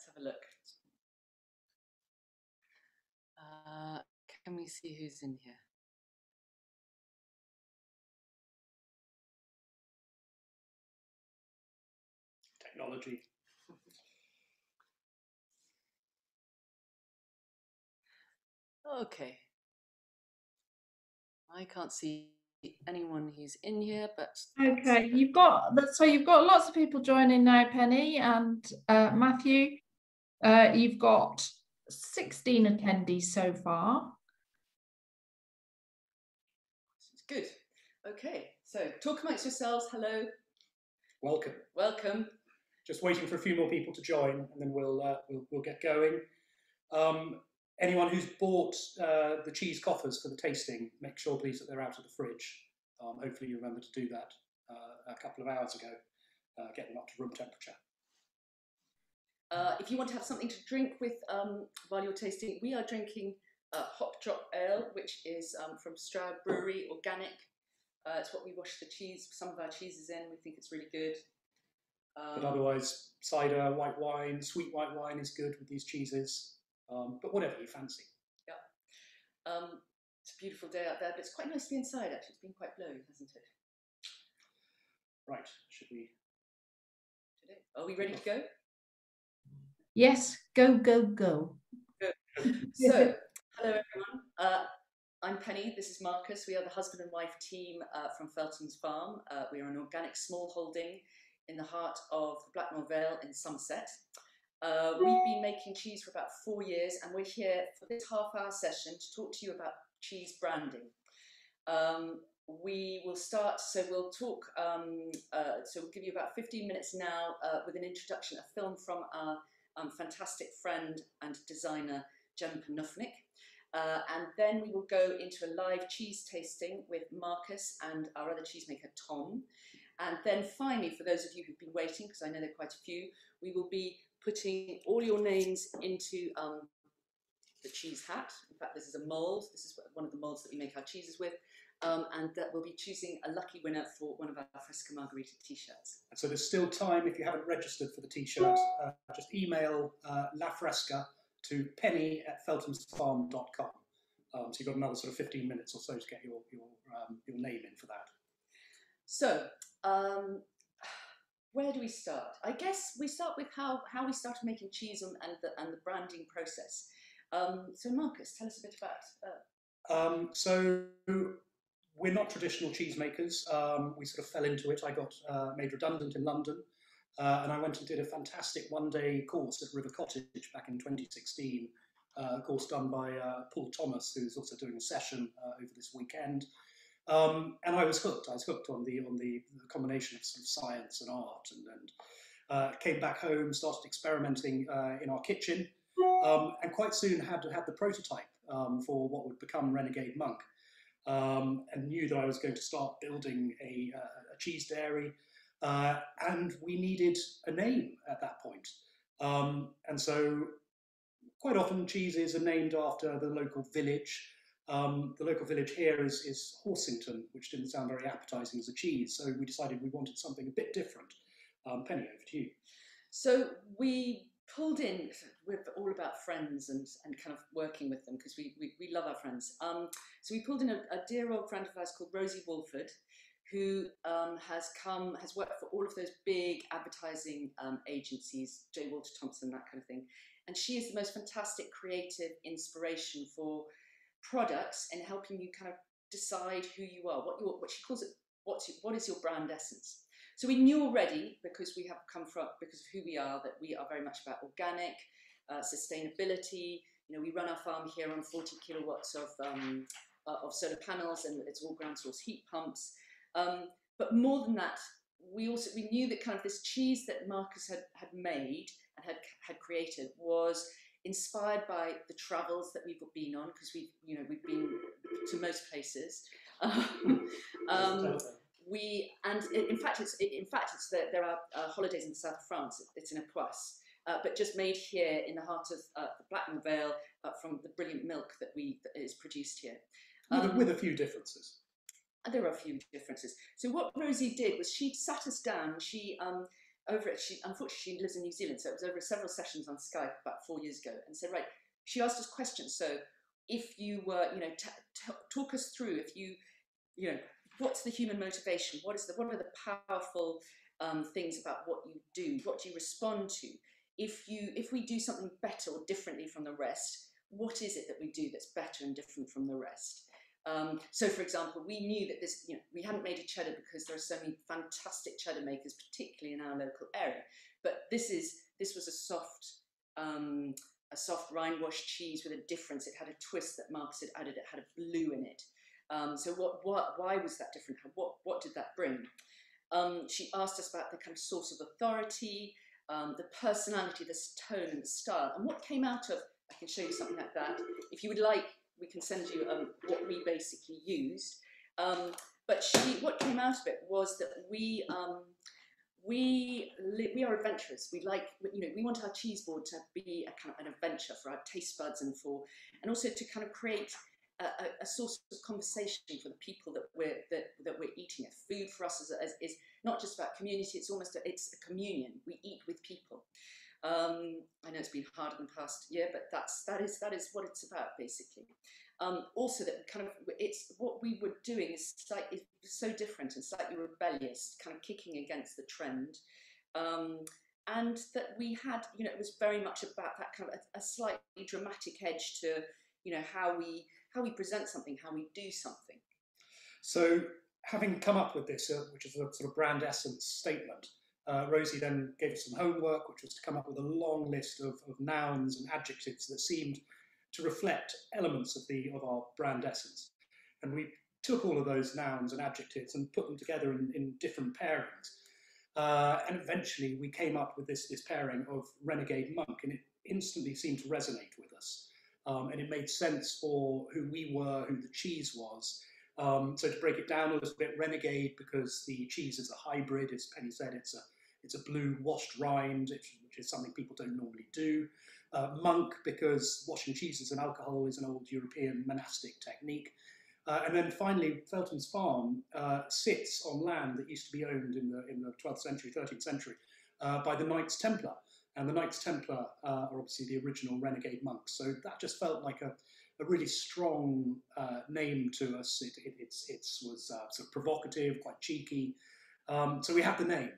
let's have a look. Uh, can we see who's in here? Technology. Okay. I can't see anyone who's in here, but Okay, you've got. So you've got lots of people joining now, Penny and uh, Matthew. Uh, you've got 16 attendees so far. it's good. Okay, so talk amongst yourselves. Hello, Welcome. welcome. Just waiting for a few more people to join, and then we'll uh, we'll, we'll get going. Um, anyone who's bought uh, the cheese coffers for the tasting, make sure please that they're out of the fridge. Um, hopefully you remember to do that uh, a couple of hours ago. Uh, get them up to room temperature. Uh, if you want to have something to drink with um, while you're tasting, we are drinking uh, Hop Drop Ale, which is um, from Stroud Brewery, organic. Uh, it's what we wash the cheese, some of our cheeses in. We think it's really good. But Um, otherwise, cider, white wine, sweet white wine is good with these cheeses. Um, but whatever you fancy. um, it's a beautiful day out there, but it's quite nice to be inside. Actually, it's been quite blowy, hasn't it? Right, should we? Are we ready to go? Yes, go, go, go. So, hello everyone. Uh, I'm Penny. This is Marcus. We are the husband and wife team uh, from Feltham's Farm. Uh, we are an organic small holding in the heart of the Blackmore Vale in Somerset. Uh, we've been making cheese for about four years, and we're here for this half-hour session to talk to you about cheese branding. Um, we will start, so we'll talk, um, uh, so we'll give you about 15 minutes now uh, with an introduction, a film from our um, fantastic friend and designer, Jem Panufnik. Uh, and then we will go into a live cheese tasting with Marcus and our other cheesemaker, Tom. And then finally, for those of you who've been waiting, because I know there are quite a few, we will be putting all your names into um, the cheese hat. In fact, this is a mould. This is one of the moulds that we make our cheeses with. Um, and that we'll be choosing a lucky winner for one of our Fresca Margarita t-shirts. And so there's still time if you haven't registered for the t-shirt. Uh, just email uh, La Fresca to penny at felthamsfarm.com. Um, so you've got another sort of 15 minutes or so to get your your um, your name in for that. So, um, where do we start? I guess we start with how, how we started making cheese and, and, the, and the branding process. Um, so, Marcus, tell us a bit about. Uh, Um, so we're not traditional cheesemakers. Um, we sort of fell into it. I got uh, made redundant in London, uh, and I went and did a fantastic one-day course at River Cottage back in 2016. Uh, a course done by uh, Paul Thomas, who's also doing a session uh, over this weekend. Um, and I was hooked. I was hooked on the on the, the combination of, sort of science and art, and, and uh, came back home, started experimenting in our kitchen, um, and quite soon had had the prototype um, for what would become Renegade Monk, um, and knew that I was going to start building a, uh, a cheese dairy, uh, and we needed a name at that point. Um, and so, quite often cheeses are named after the local village. Um, the local village here is, is Horsington, which didn't sound very appetizing as a cheese, so we decided we wanted something a bit different. Um, Penny, over to you. so, we pulled in, we're all about friends and, and kind of working with them because we, we, we love our friends. Um, so, we pulled in a, a dear old friend of ours called Rosie Wolford. Who um, has come, has worked for all of those big advertising um, agencies, J. Walter Thompson, that kind of thing. And she is the most fantastic creative inspiration for products and helping you kind of decide who you are, what your what she calls it, what's what is your brand essence. So we knew already because we have come from because of who we are that we are very much about organic, uh, sustainability. You know, we run our farm here on 40 kilowatts of um, uh, of solar panels, and it's all ground source heat pumps. Um, but more than that, we also we knew that kind of this cheese that Marcus had had made and had had created was inspired by the travels that we've been on because we've you know we've been to most places. um, we and in fact it's in fact it's that there are uh, holidays in the south of France. It's in a Poisse, uh, but just made here in the heart of uh, the Blackmore Vale uh, from the brilliant milk that we that is produced here. with, a, Um, with a few differences. there are a few differences. So what Rosie did was she sat us down. She um, over she unfortunately she lives in New Zealand, so it was over several sessions on Skype about four years ago, and said, right, she asked us questions. So if you were, you know, t- t- talk us through if you, you know, what's the human motivation? What is the what are the powerful um, things about what you do? What do you respond to? If you if we do something better or differently from the rest, what is it that we do that's better and different from the rest? Um, so, for example, we knew that this, you know, we hadn't made a cheddar because there are so many fantastic cheddar makers, particularly in our local area. But this is this was a soft, um, a soft rind wash cheese with a difference. It had a twist that Marcus had added. It had a blue in it. Um, so, what, what, why was that different? What, what did that bring? Um, she asked us about the kind of source of authority, um, the personality, the tone, and the style, and what came out of. I can show you something like that. If you would like we can send you um, what we basically used. Um, but she, what came out of it was that we um, we we are adventurous. We like you know we want our cheese board to be a kind of an adventure for our taste buds and for and also to kind of create a, a, source of conversation for the people that we're that, that we're eating it. Food for us is, is, is not just about community; it's almost a, it's a communion. We eat with people. Um, I know it's been hard in the past year, but that's that is that is what it's about basically. Um, also, that kind of it's what we were doing is slightly so different and slightly rebellious, kind of kicking against the trend. Um, and that we had, you know, it was very much about that kind of a, a slightly dramatic edge to, you know, how we how we present something, how we do something. So, having come up with this, uh, which is a sort of brand essence statement, uh, Rosie then gave us some homework, which was to come up with a long list of, of nouns and adjectives that seemed to reflect elements of the of our brand essence. And we took all of those nouns and adjectives and put them together in, in different pairings. Uh, and eventually we came up with this, this pairing of renegade monk, and it instantly seemed to resonate with us. Um, and it made sense for who we were, who the cheese was. Um, so to break it down a little bit, renegade because the cheese is a hybrid, as Penny said, it's a it's a blue washed rind, which is something people don't normally do. Uh, monk, because washing cheeses and alcohol is an old European monastic technique. Uh, and then finally, Feltham's Farm uh, sits on land that used to be owned in the, in the 12th century, 13th century, uh, by the Knights Templar. And the Knights Templar uh, are obviously the original renegade monks. So that just felt like a, a really strong uh, name to us. It, it, it's, it's was sort of provocative, quite cheeky. Um, so we had the name.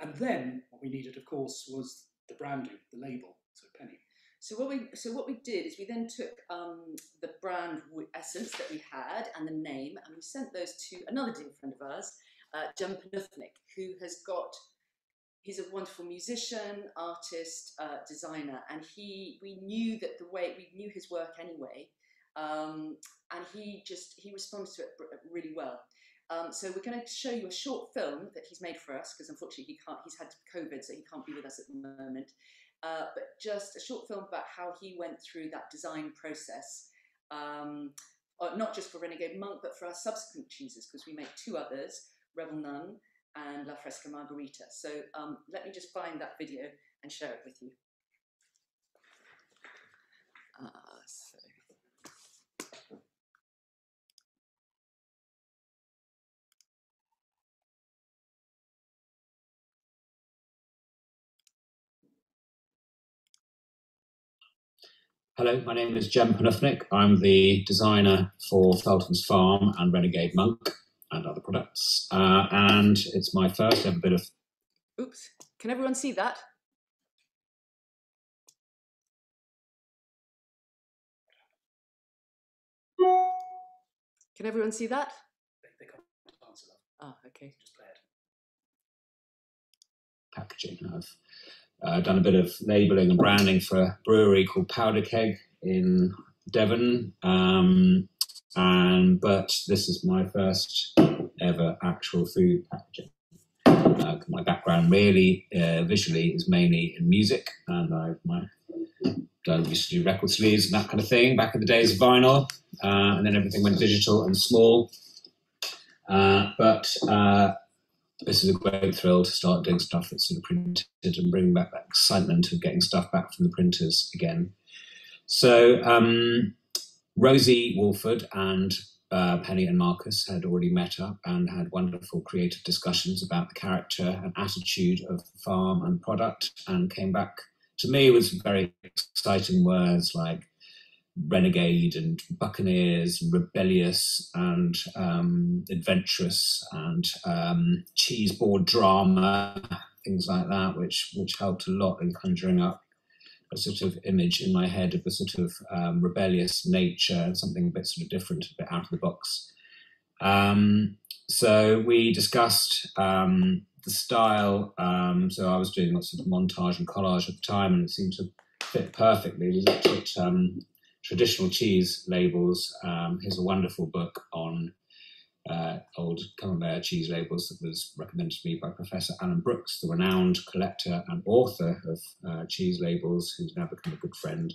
And then what we needed, of course, was the branding, the label. So Penny. So what we so what we did is we then took um, the brand essence that we had and the name, and we sent those to another dear friend of ours, uh, Jem Panufnik, who has got. He's a wonderful musician, artist, uh, designer, and he. We knew that the way we knew his work anyway, um, and he just he responds to it really well. Um, so we're going to show you a short film that he's made for us because unfortunately he can't. He's had COVID, so he can't be with us at the moment. Uh, but just a short film about how he went through that design process, um, uh, not just for Renegade Monk, but for our subsequent cheeses because we make two others: Rebel Nun and La Fresca Margarita. So um, let me just find that video and share it with you. Uh, so. Hello, my name is Jem Panufnik. I'm the designer for Feltham's Farm and Renegade Monk and other products. Uh, and it's my first ever bit of. Oops, can everyone see that? Can everyone see that? They, they can't answer that. Oh, okay. Just play it. Packaging. I've uh, done a bit of labelling and branding for a brewery called Powder Keg in Devon. Um, but this is my first ever actual food packaging. Uh, my background really uh, visually is mainly in music, and I've my used to do record sleeves and that kind of thing back in the days of vinyl, uh, and then everything went digital and small. Uh, but uh, this is a great thrill to start doing stuff that's sort of printed and bring back that excitement of getting stuff back from the printers again. So um, Rosie Wolford and uh, Penny and Marcus had already met up and had wonderful creative discussions about the character and attitude of the farm and product, and came back. To me with some very exciting words like renegade and buccaneers, rebellious and um, adventurous, and um, cheese board drama, things like that, which which helped a lot in conjuring up a sort of image in my head of a sort of um, rebellious nature, and something a bit sort of different, a bit out of the box. Um, so we discussed um, the style. Um, so I was doing lots of montage and collage at the time, and it seemed to fit perfectly. We looked at um, traditional cheese labels. Um, here's a wonderful book on uh, old Camembert cheese labels that was recommended to me by Professor Alan Brooks, the renowned collector and author of uh, cheese labels, who's now become a good friend.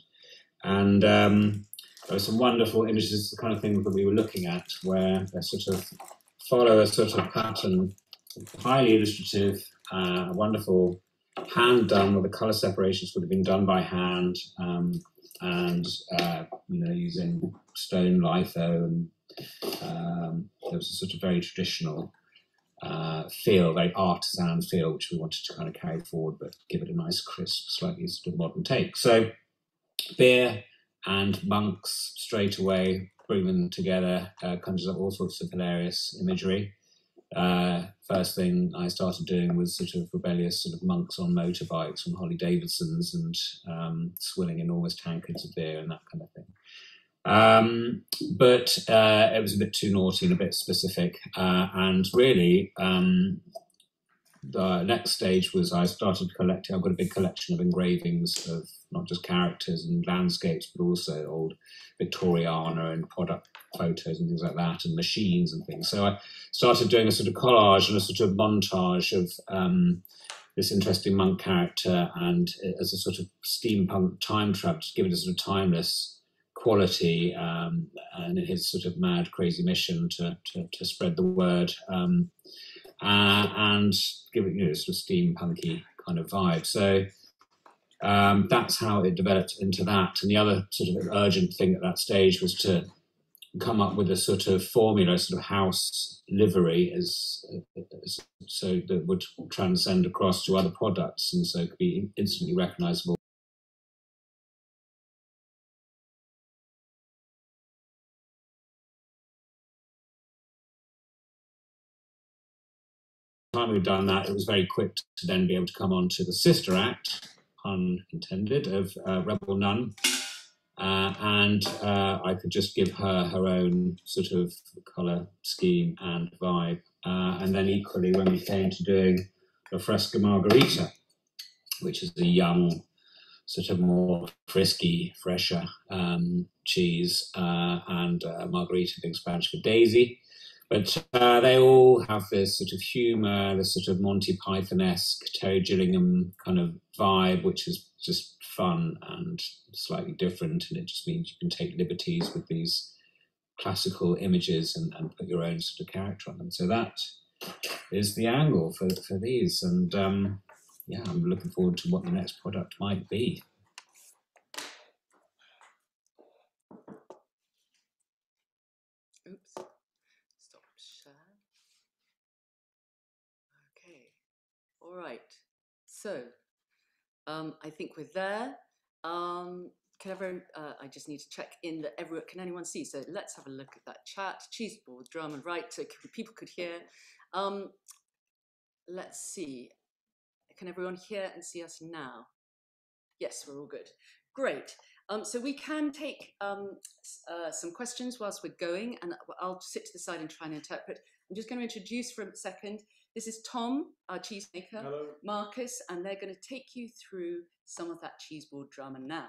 And um, there were some wonderful images, the kind of thing that we were looking at, where they sort of follow a sort of pattern, highly illustrative, uh, wonderful, hand done, where the color separations would have been done by hand, um, and uh, you know using stone litho and um, there was a sort of very traditional uh, feel, very artisan feel, which we wanted to kind of carry forward, but give it a nice, crisp, slightly sort of modern take. So, beer and monks straight away bring them together, uh, conjures up all sorts of hilarious imagery. Uh, first thing I started doing was sort of rebellious sort of monks on motorbikes on Harley Davidsons and um, swilling enormous tankards of beer and that kind of thing. Um, but uh, it was a bit too naughty and a bit specific. Uh, and really, um, the next stage was I started collecting. I've got a big collection of engravings of not just characters and landscapes, but also old Victoriana and product photos and things like that, and machines and things. So I started doing a sort of collage and a sort of montage of um, this interesting monk character, and as a sort of steampunk time trap, to give it a sort of timeless quality um, and his sort of mad, crazy mission to, to, to spread the word um, uh, and give it, you know, sort of steampunky kind of vibe. So um, that's how it developed into that. And the other sort of urgent thing at that stage was to come up with a sort of formula, sort of house livery, as, as so that would transcend across to other products, and so could be instantly recognisable time we'd done that, it was very quick to then be able to come on to the sister act, pun intended, of uh, Rebel Nun. Uh, and uh, I could just give her her own sort of colour scheme and vibe. Uh, and then equally, when we came to doing La Fresca Margarita, which is a young, sort of more frisky, fresher um, cheese, uh, and uh, Margherita being Spanish for Daisy, but uh, they all have this sort of humour, this sort of Monty Python esque Terry Gilliam kind of vibe, which is just fun and slightly different. And it just means you can take liberties with these classical images and, and put your own sort of character on them. So that is the angle for, for these. And um, yeah, I'm looking forward to what the next product might be. All right. So um, I think we're there. Um, can everyone, uh, I just need to check in that everyone, can anyone see? So let's have a look at that chat. Cheese board, drum and right, so people could hear. Um, let's see. Can everyone hear and see us now? Yes, we're all good. Great. Um, so we can take um, uh, some questions whilst we're going, and I'll sit to the side and try and interpret. I'm just going to introduce for a second this is Tom, our cheesemaker, Hello. Marcus, and they're going to take you through some of that cheeseboard drama now.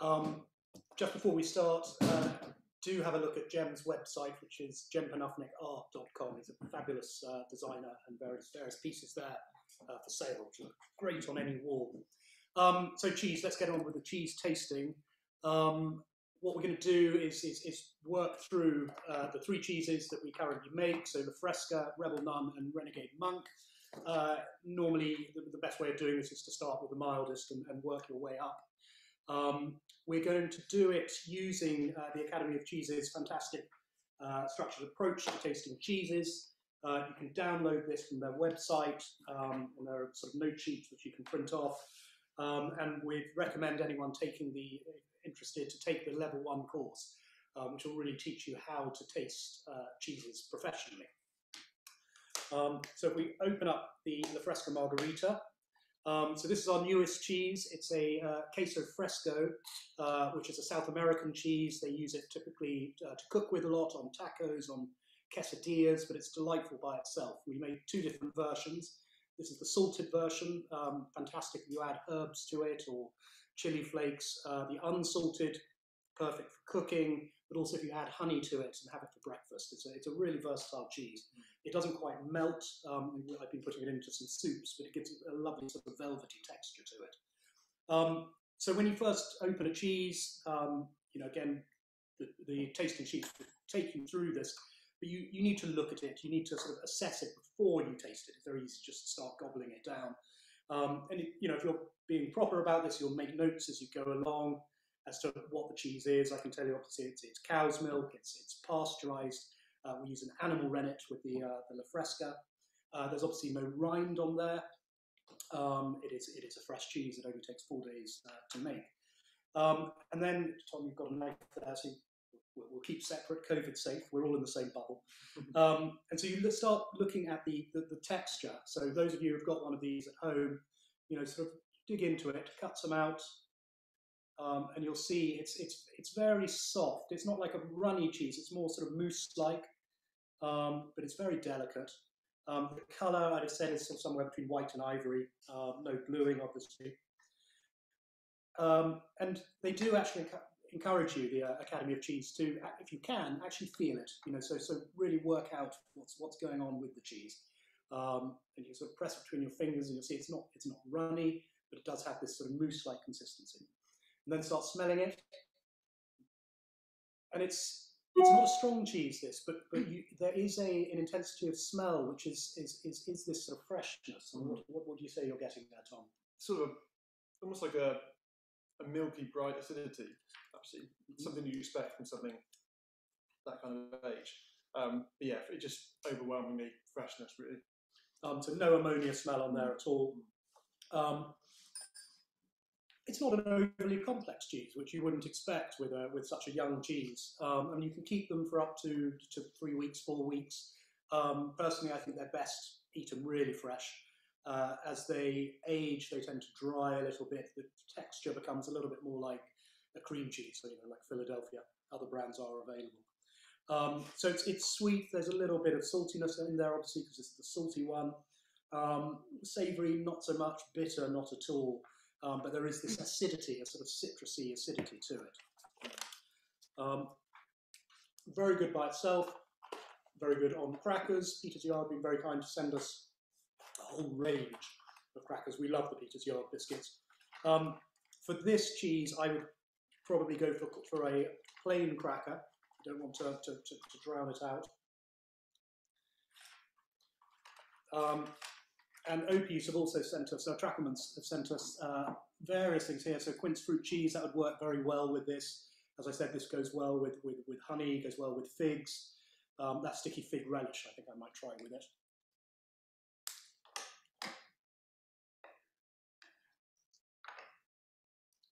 Um, just before we start, uh, do have a look at Jem's website, which is jempanufnikart.com. He's a fabulous uh, designer and various, various pieces there uh, for sale, which look great on any wall. Um, so cheese, let's get on with the cheese tasting. Um, what we're going to do is, is, is work through uh, the three cheeses that we currently make, so the Fresca, Rebel Nun, and Renegade Monk. Uh, normally, the, the, best way of doing this is to start with the mildest and, and work your way up. Um, we're going to do it using uh, the Academy of Cheese's fantastic uh, structured approach to tasting cheeses. Uh, you can download this from their website, um, and there are sort of note sheets which you can print off. Um, and we'd recommend anyone taking the interested to take the level one course, um, which will really teach you how to taste uh, cheeses professionally. Um, so if we open up the La Fresca Margherita, um, so this is our newest cheese. It's a uh, queso fresco, uh, which is a South American cheese. They use it typically uh, to cook with a lot on tacos, on quesadillas, but it's delightful by itself. We made two different versions. This is the salted version, um, fantastic if you add herbs to it or chili flakes. Uh, the unsalted, perfect for cooking, but also if you add honey to it and have it for breakfast. It's a, it's a really versatile cheese. Mm. It doesn't quite melt. Um, I've been putting it into some soups, but it gives a lovely sort of velvety texture to it. Um, so when you first open a cheese, um, you know, again, the, the tasting sheets take you through this, but you, you need to look at it. You need to sort of assess it before you taste it. It's very easy just to start gobbling it down. Um, and, you know, if you're being proper about this, you'll make notes as you go along as to what the cheese is. I can tell you, obviously, it's, it's cow's milk, it's, it's pasteurized. Uh, we use an animal rennet with the, uh, the La Fresca. Uh, there's obviously no rind on there. Um, it, is, it is a fresh cheese. It only takes four days uh, to make. Um, and then, Tom, you've got a knife there, so we'll, we'll keep separate, COVID safe. We're all in the same bubble. Um, and so you start looking at the, the, the texture. So those of you who've got one of these at home, you know, sort of dig into it, cut some out, um, and you'll see it's it's it's very soft. It's not like a runny cheese. It's more sort of mousse-like, um, but it's very delicate. Um, the colour, I'd have said, is somewhere between white and ivory. Um, no bluing, obviously. Um, and they do actually encourage you, the uh, Academy of Cheese, to, if you can, actually feel it. You know, so so really work out what's what's going on with the cheese. Um, and you sort of press between your fingers, and you'll see it's not it's not runny, but it does have this sort of mousse-like consistency and then start smelling it. And it's it's not a strong cheese, this, but but you, there is a an intensity of smell which is is is, is this sort of freshness. What, what would you say you're getting there, Tom? Sort of almost like a a milky bright acidity, actually, mm-hmm. something you expect from something that kind of age. Um, but yeah, it just overwhelmingly freshness, really. Um, so no ammonia smell on there at all. Um, it's not an overly complex cheese, which you wouldn't expect with a, with such a young cheese. Um, and you can keep them for up to, to three weeks, four weeks. Um, personally, I think they're best eaten really fresh. Uh, as they age, they tend to dry a little bit. The texture becomes a little bit more like a cream cheese, so, you know, like Philadelphia. Other brands are available. Um, so it's, it's sweet. There's a little bit of saltiness in there, obviously, because it's the salty one. Um, savory, not so much. Bitter, not at all um, but there is this acidity, a sort of citrusy acidity to it. Um, very good by itself, very good on crackers. Peter's Yard been very kind to send us whole range of crackers. We love the Peter's Yard biscuits. Um, for this cheese, I would probably go for, for a plain cracker. I don't want to, to, to, to drown it out. Um, and Opie's have also sent us, uh, Tracklements have sent us uh, various things here. So quince fruit cheese, that would work very well with this. As I said, this goes well with, with, with honey, goes well with figs. Um, that sticky fig relish, I think I might try with it.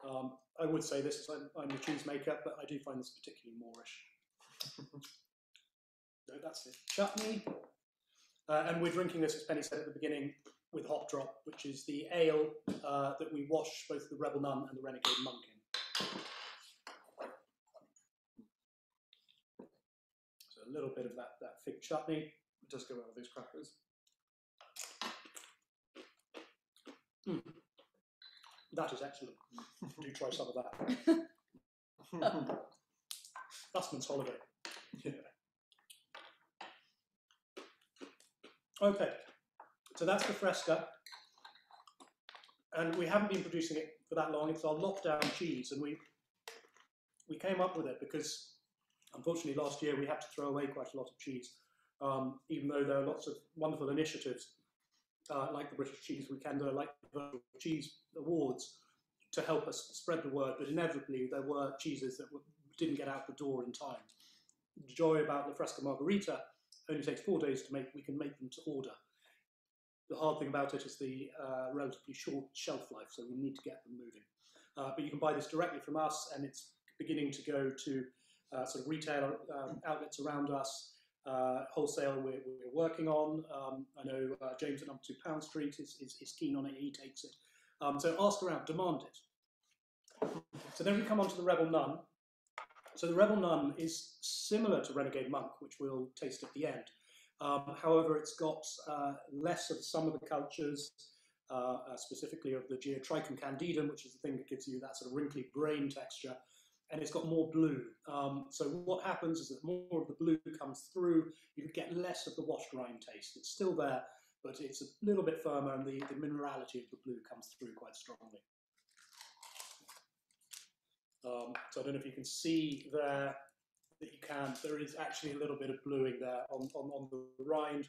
Um, I would say this is, I'm, I'm the cheese maker, but I do find this particularly moreish. so that's the chutney. Uh, and we're drinking this, as Penny said at the beginning, with Hop Drop, which is the ale uh, that we wash both the Rebel Nun and the Renegade Monk in. So a little bit of that, that fig chutney. It does go well with these crackers. Mm. That is excellent. Do try some of that. That's Dustman's holiday. Yeah. Okay, so that's the Fresca. And we haven't been producing it for that long. It's our lockdown cheese, and we we came up with it because, unfortunately, last year we had to throw away quite a lot of cheese, um, even though there are lots of wonderful initiatives uh, like the British Cheese Weekend, like the Cheese Awards, to help us spread the word. But inevitably, there were cheeses that didn't get out the door in time. the joy about the Fresca Margarita only takes four days to make. We can make them to order. The hard thing about it is the uh, relatively short shelf life, so we need to get them moving. Uh, but you can buy this directly from us, and it's beginning to go to uh, sort of retail um, outlets around us. Uh, wholesale we're, we're, working on. Um, I know uh, James at number two Pound Street is, is, is, keen on it, he takes it. Um, so ask around, demand it. So then we come on to the Rebel Nun. So the Rebel Nun is similar to Renegade Monk, which we'll taste at the end. Um, however, it's got uh, less of some of the cultures, uh, uh, specifically of the Geotrichum candidum, which is the thing that gives you that sort of wrinkly brain texture, and it's got more blue. Um, so what happens is that more of the blue comes through, you get less of the washed rind taste. It's still there, but it's a little bit firmer, and the, the minerality of the blue comes through quite strongly. Um, so I don't know if you can see there that you can. There is actually a little bit of bluing there on, on, on the rind.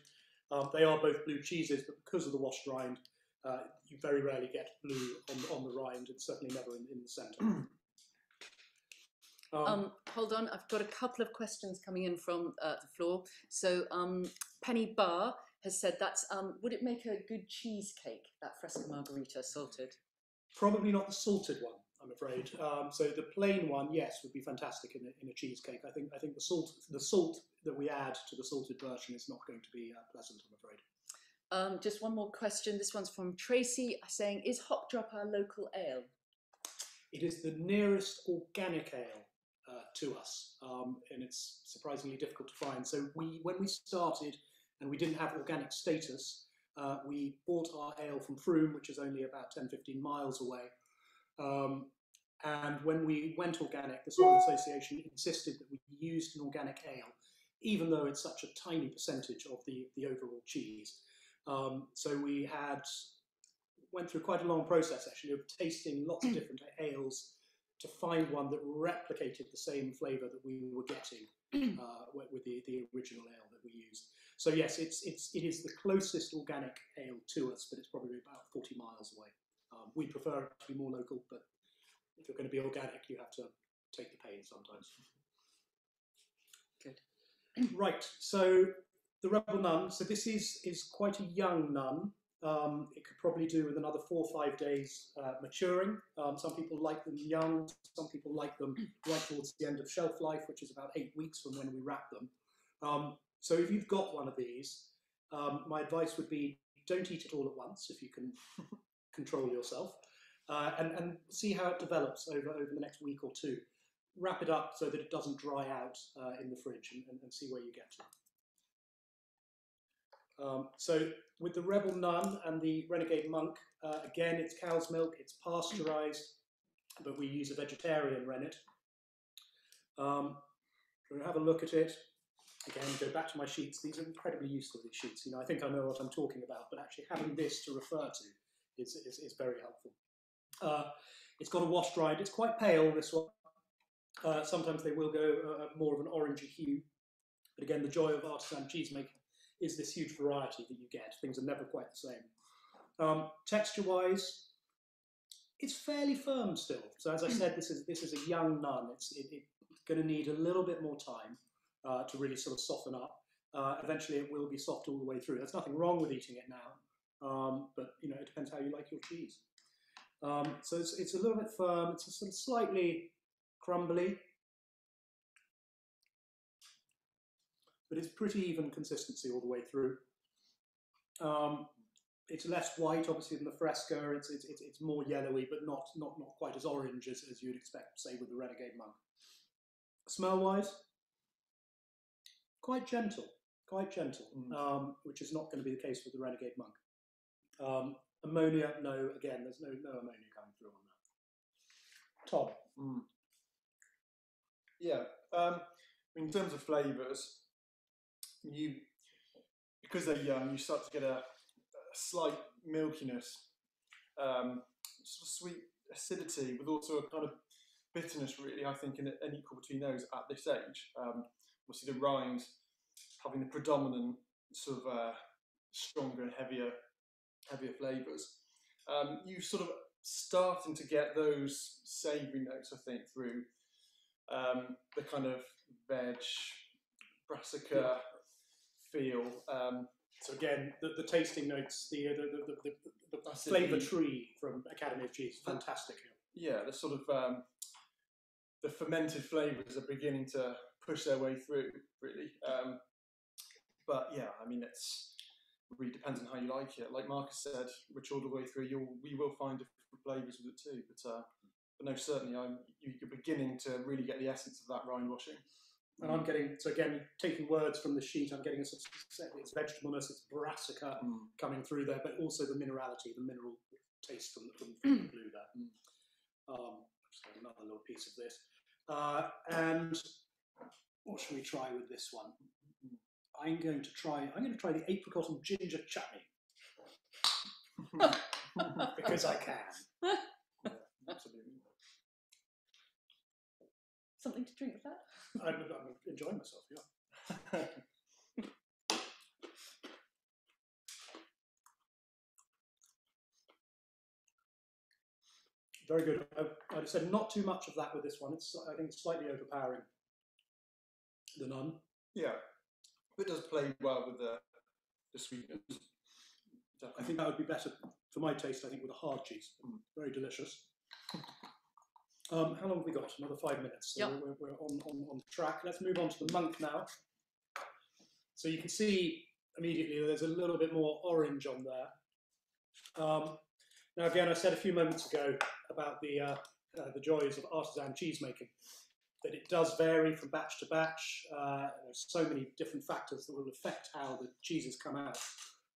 Um, they are both blue cheeses, but because of the washed rind, uh, you very rarely get blue on, on the rind, and certainly never in, in the centre. um, um, hold on, I've got a couple of questions coming in from uh, the floor. So um, Penny Barr has said that's um, would it make a good cheesecake that Fresca margarita salted? Probably not the salted one. I'm afraid. Um, so the plain one, yes, would be fantastic in a, in a cheesecake. I think I think the salt the salt that we add to the salted version is not going to be uh, pleasant. I'm afraid. Um, just one more question. This one's from Tracy saying, "Is Hop Drop our local ale?" It is the nearest organic ale uh, to us, um, and it's surprisingly difficult to find. So we, when we started, and we didn't have organic status, uh, we bought our ale from Frome, which is only about 10, 15 miles away. Um, and when we went organic, the Soil Association insisted that we used an organic ale, even though it's such a tiny percentage of the, the overall cheese. Um, so we had went through quite a long process actually of tasting lots of different ales to find one that replicated the same flavour that we were getting uh, with the, the original ale that we used. So yes, it's it's it is the closest organic ale to us, but it's probably about 40 miles away. Um, we prefer it to be more local, but if you're going to be organic, you have to take the pain sometimes. Good. Right. So the rebel nun. So this is is quite a young nun. Um, it could probably do with another four or five days uh, maturing. Um, some people like them young. Some people like them right towards the end of shelf life, which is about eight weeks from when we wrap them. Um, so if you've got one of these, um, my advice would be don't eat it all at once if you can control yourself, uh, and, and see how it develops over, over the next week or two. Wrap it up so that it doesn't dry out uh, in the fridge and, and, and, see where you get to. Um, so with the Rebel Nun and the Renegade Monk, uh, again, it's cow's milk, it's pasteurized, but we use a vegetarian rennet. Um, have a look at it. Again, go back to my sheets. These are incredibly useful, these sheets. You know, I think I know what I'm talking about, but actually having this to refer to is, is, is very helpful. Uh, it's got a washed rind. It's quite pale, this one. Uh, sometimes they will go uh, more of an orangey hue. But again, the joy of artisan cheesemaking is this huge variety that you get. Things are never quite the same. Um, Texture-wise, it's fairly firm still. So as I said, this is this is a young nun. It's it, it's going to need a little bit more time uh, to really sort of soften up. Uh, eventually, it will be soft all the way through. There's nothing wrong with eating it now. Um, but you know, it depends how you like your cheese. Um, so it's, it's a little bit firm. It's sort of slightly crumbly, but it's pretty even consistency all the way through. Um, it's less white, obviously, than the fresco. It's, it's, it's, more yellowy, but not, not, not quite as orange as, as you'd expect, say, with the Renegade Monk. Smell-wise, quite gentle, quite gentle, mm. um, which is not going to be the case with the Renegade Monk. Um, ammonia, no. Again, there's no no ammonia coming through on that. Tom. Mm. Yeah. Um, in terms of flavours, you because they're young, you start to get a, a slight milkiness, um, sort of sweet acidity, with also a kind of bitterness. Really, I think, in an equal between those at this age. Um, obviously, the rind having the predominant sort of uh, stronger and heavier heavier flavours. Um, you sort of starting to get those savoury notes, I think, through um, the kind of veg, brassica feel. Um, So again, the, the tasting notes, the uh, the the, the, the, the That's it, flavour tree from Academy of Cheese, fantastic. yeah, the sort of um, the fermented flavours are beginning to push their way through, really. Um, but yeah, I mean, it's it really depends on how you like it. Like Marcus said, which all the way through, you'll we will find different flavours with it too. But uh, but no, certainly, I'm you're beginning to really get the essence of that rind washing. And I'm getting so again taking words from the sheet. I'm getting a sort of it's vegetableness, it's brassica coming through there, but also the minerality, the mineral taste from the, from, from the blue there. Mm. Um, just have another little piece of this. Uh, and what should we try with this one? I'm going to try. I'm going to try the apricot and ginger chutney because I can. Absolutely. Something to drink with that? I'm, I'm enjoying myself. Yeah. Very good. I, I'd have said not too much of that with this one. It's I think it's slightly overpowering. The nun. Yeah, it does play well with the the sweetness. I think that would be better for my taste. I think with a hard cheese. Mm. Very delicious. Um, how long have we got? Another five minutes. So Yep. we're, we're on, on, on track. Let's move on to the monk now. So you can see immediately there's a little bit more orange on there. Um, now again, I said a few moments ago about the uh, uh, the joys of artisan cheese making. That it does vary from batch to batch. Uh, there's so many different factors that will affect how the cheeses come out.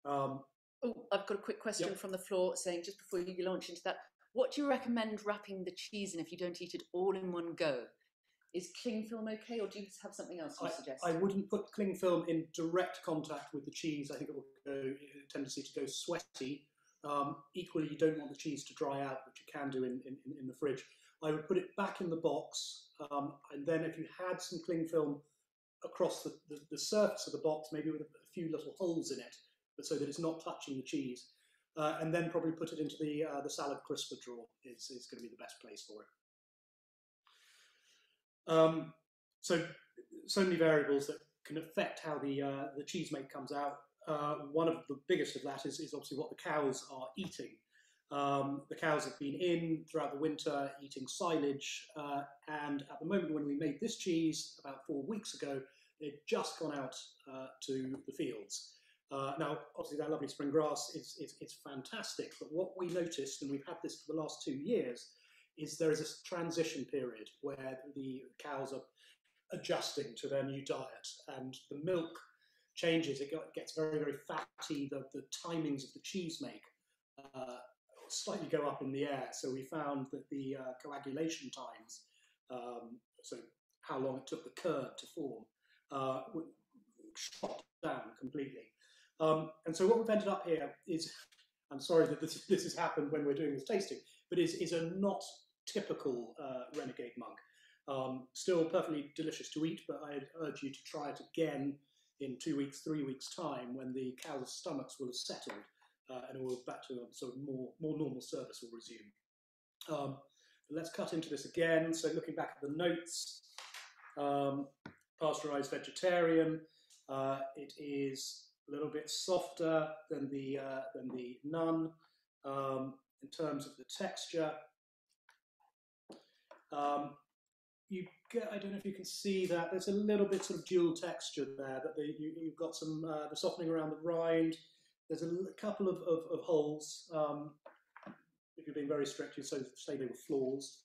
Um, Oh, I've got a quick question Yep. from the floor saying just before you launch into that, what do you recommend wrapping the cheese in if you don't eat it all in one go? Is cling film okay, or do you have something else you suggest? I wouldn't put cling film in direct contact with the cheese. I think it will go a tendency to go sweaty. Um, equally, you don't want the cheese to dry out, which you can do in, in, in the fridge. I would put it back in the box, um, and then if you had some cling film across the, the, the surface of the box, maybe with a few little holes in it, but so that it's not touching the cheese, uh, and then probably put it into the uh, the salad crisper drawer is, is going to be the best place for it. Um, so so many variables that can affect how the uh, the cheese make comes out. Uh, one of the biggest of that is, is obviously what the cows are eating. Um, the cows have been in throughout the winter eating silage, uh, and at the moment when we made this cheese about four weeks ago, they'd just gone out uh, to the fields. Uh, now, obviously, that lovely spring grass is, is, is fantastic, but what we noticed, and we've had this for the last two years, is there is a transition period where the cows are adjusting to their new diet and the milk changes. It gets very, very fatty. The, the timings of the cheese make uh, slightly go up in the air. So we found that the uh, coagulation times, um, so how long it took the curd to form, uh, shot down completely. Um, and so what we've ended up here is, I'm sorry that this, this has happened when we're doing this tasting, but is, is a not typical uh, renegade monk. Um, still perfectly delicious to eat, but I'd urge you to try it again in two weeks, three weeks' time when the cows' stomachs will have settled uh, and we'll back to a sort of more, more normal service will resume. Um, let's cut into this again. So looking back at the notes, um, pasteurized vegetarian, uh, it is a little bit softer than the, uh, than the nun um, in terms of the texture. Um, you get, I don't know if you can see that, there's a little bit sort of dual texture there, that the, you, you've got some uh, the softening around the rind, there's a couple of, of, of holes, um, if you're being very strict, you'd say, say they were flaws.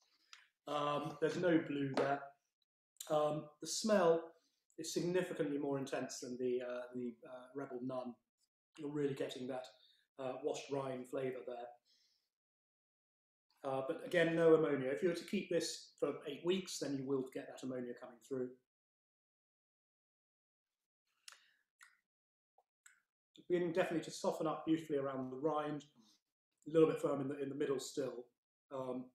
Um, there's no blue there. Um, the smell is significantly more intense than the, uh, the uh, Rebel Nun. You're really getting that uh, washed rind flavour there. Uh, but again, no ammonia. If you were to keep this for eight weeks, then you will get that ammonia coming through. Beginning definitely to soften up beautifully around the rind, a little bit firm in the in the middle still. Um,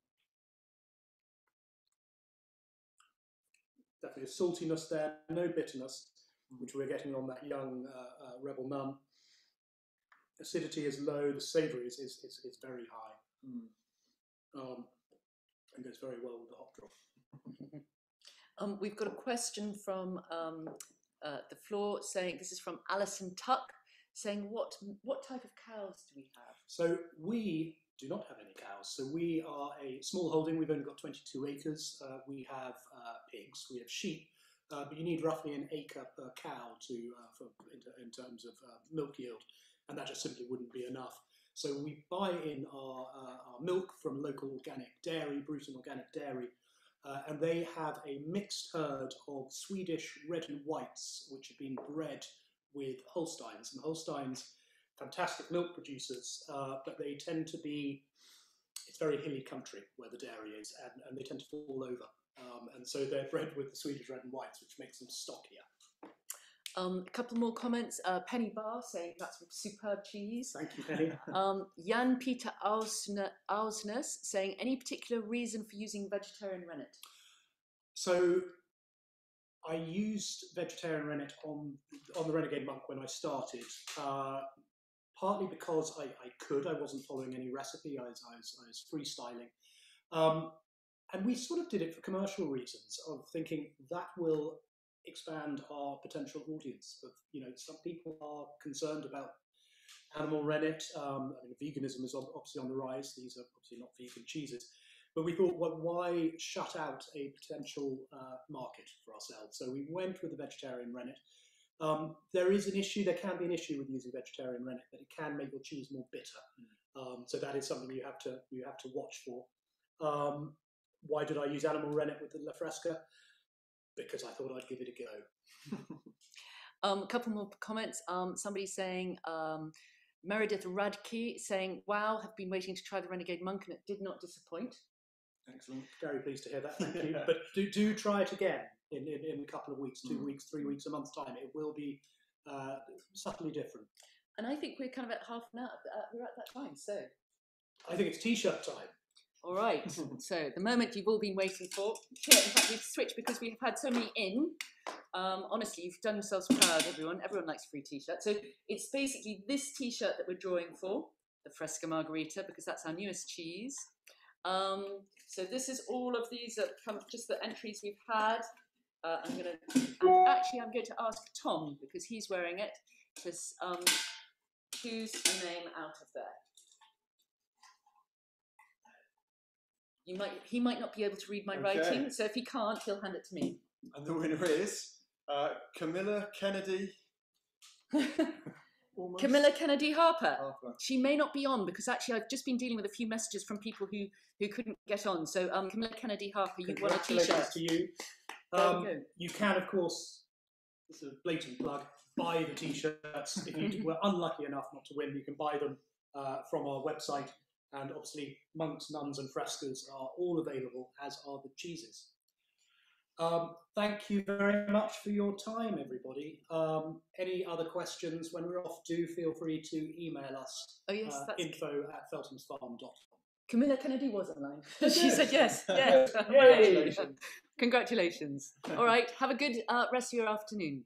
definitely a saltiness there, no bitterness, which we're getting on that young uh, uh, rebel nun. Acidity is low, the savoury is, is, is, is very high um, and goes very well with the hop drop. Um, we've got a question from um, uh, the floor, saying this is from Alison Tuck, saying what what type of cows do we have? So we do not have any cows. So we are a small holding. We've only got 22 acres. Uh, we have uh, pigs. We have sheep. Uh, but you need roughly an acre per cow to uh, for in, in, terms of uh, milk yield, and that just simply wouldn't be enough. So we buy in our, uh, our milk from local organic dairy, Bruton Organic Dairy, and they have a mixed herd of Swedish red and whites, which have been bred with Holsteins. And Holsteins fantastic milk producers, uh, but they tend to be, it's very hilly country where the dairy is, and, and they tend to fall over. Um, and so they're bred with the Swedish red and whites, which makes them stockier. Um, a couple more comments. Uh, Penny Barr saying that's superb cheese. Thank you, Penny. um, Jan Peter Ausnes saying any particular reason for using vegetarian rennet? So I used vegetarian rennet on on the Renegade Monk when I started. Uh, partly because I, I could, I wasn't following any recipe, I was, I was, I was freestyling. Um, and we sort of did it for commercial reasons of thinking that will expand our potential audience of, you know, some people are concerned about animal rennet. Um, I mean, veganism is obviously on the rise. These are obviously not vegan cheeses. But we thought, well, why shut out a potential uh, market for ourselves? So we went with the vegetarian rennet. Um, there is an issue, there can be an issue with using vegetarian rennet, that it can make your cheese more bitter. Mm. Um, so that is something you have to you have to watch for. Um, why did I use animal rennet with the La Fresca? Because I thought I'd give it a go. Um, a couple more comments. Um, somebody saying um, Meredith Radke saying, "Wow, have been waiting to try the Renegade Monk and it did not disappoint." Excellent. Very pleased to hear that. Thank you. But do do try it again in, in, in a couple of weeks, two mm. weeks, three weeks, a month's time. It will be uh, subtly different. And I think we're kind of at half an hour. Uh, we're at that time, so. I think it's t-shirt time. All right. so the moment you've all been waiting for. Here, in fact, we've switched because we've had so many in. Um, honestly, you've done yourselves proud, everyone. Everyone likes a free t-shirt. So it's basically this t-shirt that we're drawing for, the Fresca Margherita, because that's our newest cheese. Um, so this is all of these kind of just the entries we've had. Uh, I'm going to, actually, I'm going to ask Tom because he's wearing it to um, choose a name out of there. You might, he might not be able to read my okay. writing, so if he can't, he'll hand it to me. And the winner is uh, Camilla Kennedy. Camilla Kennedy Harper. Harper. She may not be on because actually I've just been dealing with a few messages from people who who couldn't get on. So um, Camilla Kennedy Harper, you won a T-shirt. to you. Um, you can, of course, this is a blatant plug, buy the t-shirts. if you were unlucky enough not to win, you can buy them uh, from our website. And obviously, monks, nuns, and frescoes are all available, as are the cheeses. Um, thank you very much for your time, everybody. Um, any other questions when we're off, do feel free to email us. Oh, yes, uh, info at felthamsfarm.com. Camilla Kennedy was online. she said yes. yes. Congratulations. Congratulations. All right. Have a good uh, rest of your afternoon.